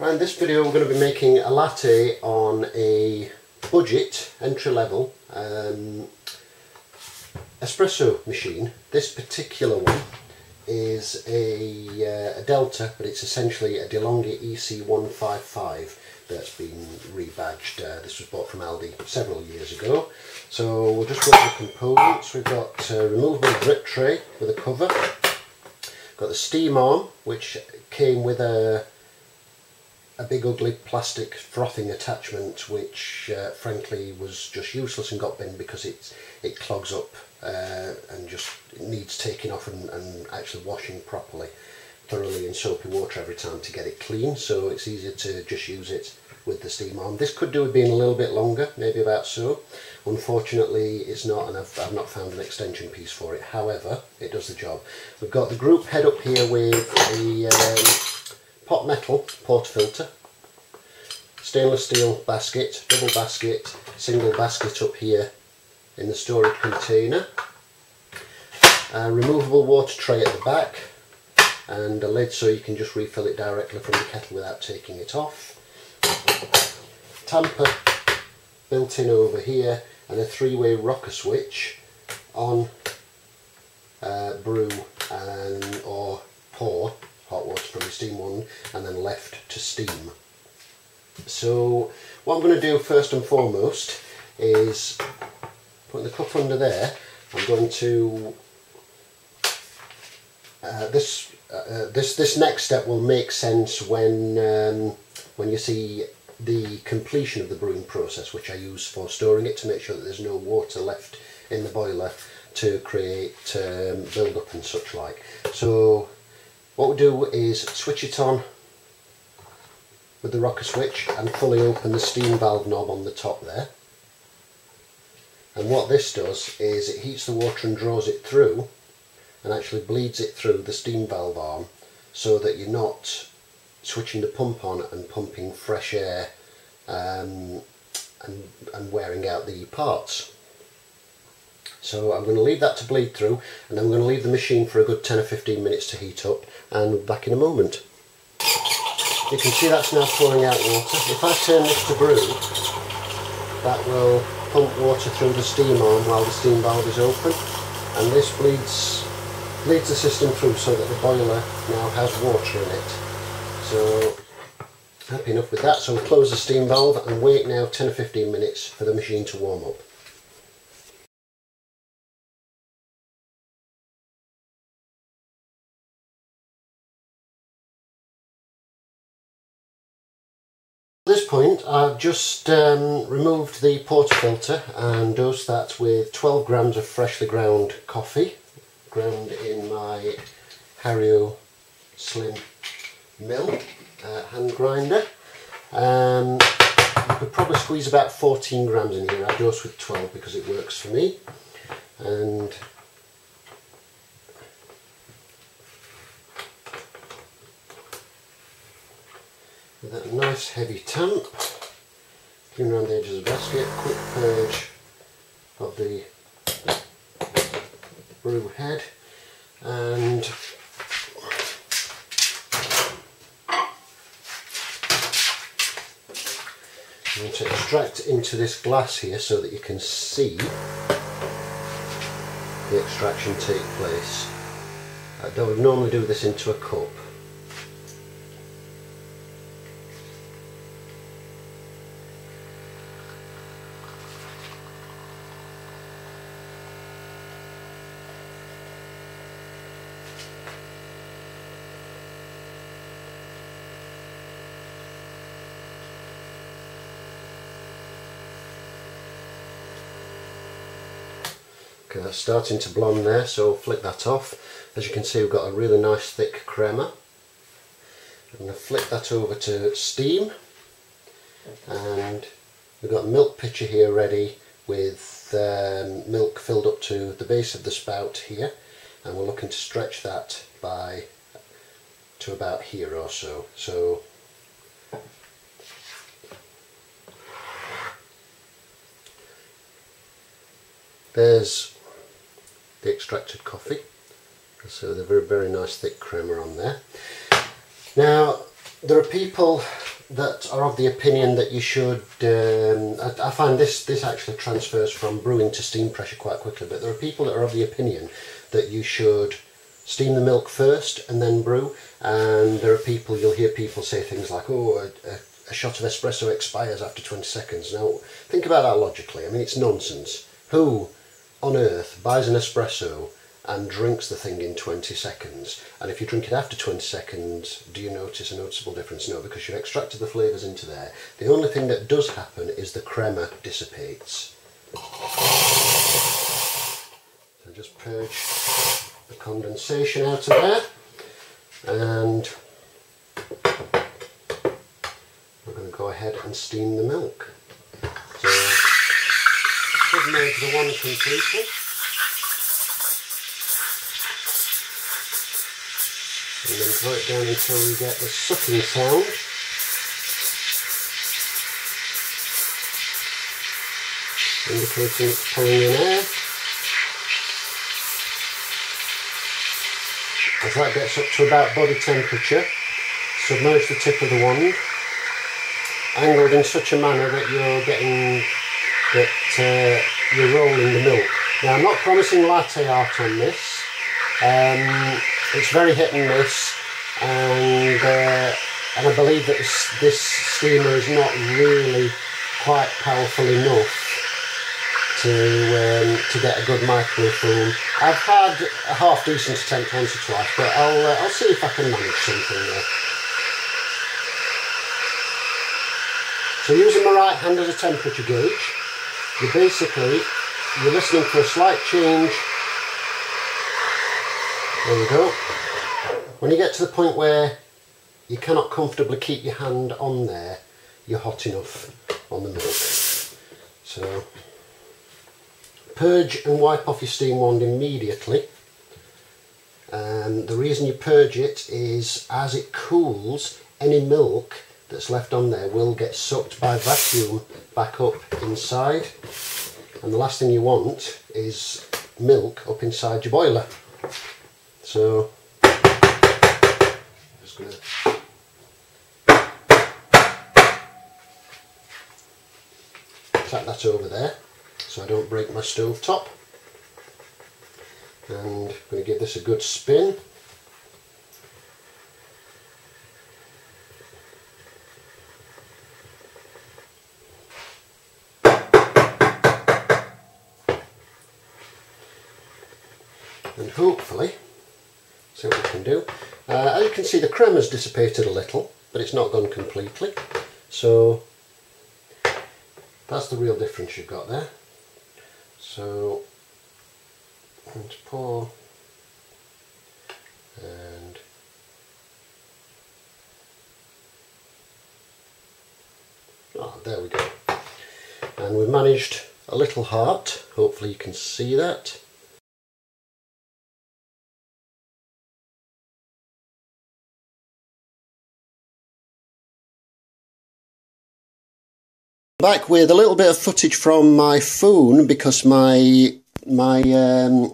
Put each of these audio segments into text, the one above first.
Right, in this video we're going to be making a latte on a budget, entry level um, espresso machine. This particular one is a, uh, a Delta but it's essentially a DeLonghi EC155 that's been rebadged. Uh, this was bought from Aldi several years ago. So we'll just go over the components. We've got a removable drip tray with a cover. Got the steam arm which came with a a big ugly plastic frothing attachment which uh, frankly was just useless and got binned because it, it clogs up uh, and just needs taking off and, and actually washing properly thoroughly in soapy water every time to get it clean so it's easier to just use it with the steam arm. This could do with being a little bit longer, maybe about so. Unfortunately it's not and I've, I've not found an extension piece for it. However, it does the job. We've got the group head up here with the pot metal portafilter, stainless steel basket, double basket, single basket up here in the storage container, a removable water tray at the back and a lid so you can just refill it directly from the kettle without taking it off. Tamper built in over here and a three-way rocker switch on uh, brew and or pour hot water from the steam one and then left to steam. So what I'm going to do first and foremost is put the cup under there. I'm going to uh, this uh, this this next step will make sense when um, when you see the completion of the brewing process which I use for storing it to make sure that there's no water left in the boiler to create um, build up and such like. So what we'll do is switch it on with the rocker switch and fully open the steam valve knob on the top there. And what this does is it heats the water and draws it through and actually bleeds it through the steam valve arm so that you're not switching the pump on and pumping fresh air um, and, and wearing out the parts. So I'm going to leave that to bleed through and then we're going to leave the machine for a good 10 or 15 minutes to heat up and back in a moment. You can see that's now pouring out water. If I turn this to brew, that will pump water through the steam arm while the steam valve is open and this bleeds, bleeds the system through so that the boiler now has water in it. So happy enough with that, so we'll close the steam valve and wait now 10 or 15 minutes for the machine to warm up. I've just um, removed the portafilter and dosed that with 12 grams of freshly ground coffee ground in my Hario Slim mill uh, hand grinder. Um, you could probably squeeze about 14 grams in here. I dose with 12 because it works for me. And with that nice heavy tamp, clean around the edges of the basket, quick purge of the brew head and I'm going to extract into this glass here so that you can see the extraction take place. Uh, I would normally do this into a cup That's starting to blonde there, so flick that off. As you can see, we've got a really nice thick crema. I'm going to flick that over to steam, and we've got a milk pitcher here ready with um, milk filled up to the base of the spout here, and we're looking to stretch that by to about here or so. So there's the extracted coffee. So the very, very nice thick crema on there. Now, there are people that are of the opinion that you should. Um, I, I, find this this actually transfers from brewing to steam pressure quite quickly. But there are people that are of the opinion that you should steam the milk first and then brew. And there are people you'll hear people say things like, "Oh, a, a, a shot of espresso expires after 20 seconds." Now, think about that logically. I mean, it's nonsense. Who on earth buys an espresso and drinks the thing in 20 seconds. And if you drink it after 20 seconds, do you notice a noticeable difference? No, because you've extracted the flavours into there. The only thing that does happen is the crema dissipates. So just purge the condensation out of there. And we're going to go ahead and steam the milk. So, submerge the wand completely. and then draw it down until you get the sucking sound. Indicating it's pulling in air. As that gets up to about body temperature, submerge the tip of the wand, angled in such a manner that you're getting that uh, you're rolling the milk. Now I'm not promising latte art on this. Um, it's very hit and miss, and uh, and I believe that this, this steamer is not really quite powerful enough to um, to get a good microfoam. I've had a half decent attempt once or twice, but I'll uh, I'll see if I can manage something there. So using my right hand as a temperature gauge, you basically you're listening for a slight change there we go. When you get to the point where you cannot comfortably keep your hand on there, you're hot enough on the milk. So purge and wipe off your steam wand immediately. And the reason you purge it is as it cools, any milk that's left on there will get sucked by vacuum back up inside. And the last thing you want is milk up inside your boiler. So I'm just going to tap that over there so I don't break my stove top and I'm going to give this a good spin and hopefully see what we can do. Uh, as you can see the crema has dissipated a little but it's not gone completely so that's the real difference you've got there. So let's pour and oh, there we go and we've managed a little heart hopefully you can see that Back with a little bit of footage from my phone because my my um,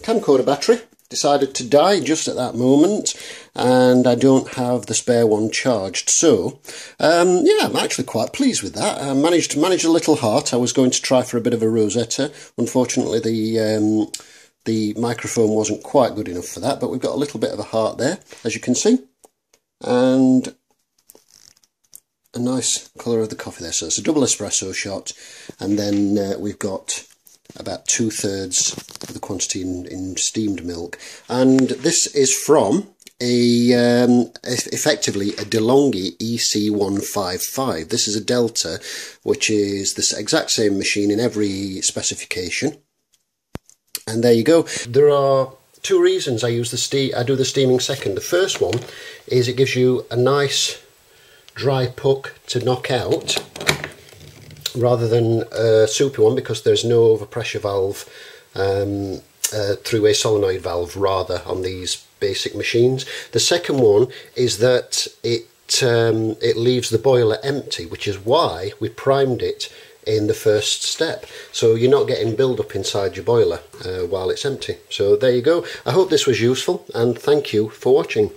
camcorder battery decided to die just at that moment and I don't have the spare one charged. So um, yeah I'm actually quite pleased with that. I managed to manage a little heart. I was going to try for a bit of a rosetta. Unfortunately the um, the microfoam wasn't quite good enough for that but we've got a little bit of a heart there as you can see. And a nice colour of the coffee there. So it's a double espresso shot, and then uh, we've got about two thirds of the quantity in, in steamed milk. And this is from a um, effectively a DeLonghi EC155. This is a Delta, which is this exact same machine in every specification. And there you go. There are two reasons I use the steam. I do the steaming second. The first one is it gives you a nice dry puck to knock out rather than a soupy one because there's no overpressure valve um, uh, through a solenoid valve rather on these basic machines. The second one is that it um, it leaves the boiler empty which is why we primed it in the first step. So you're not getting build up inside your boiler uh, while it's empty. So there you go. I hope this was useful and thank you for watching